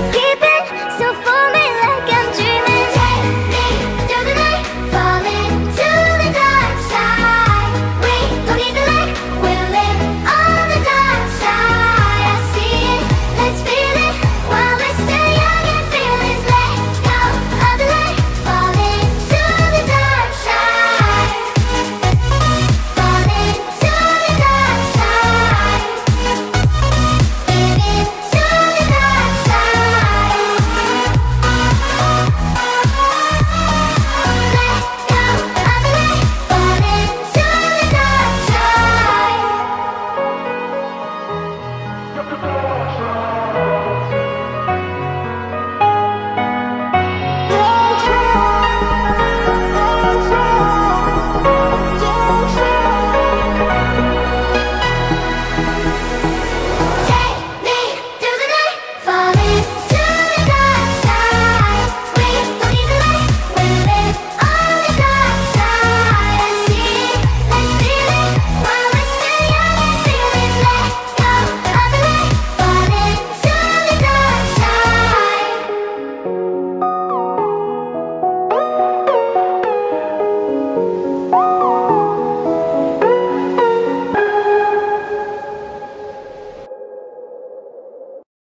keep it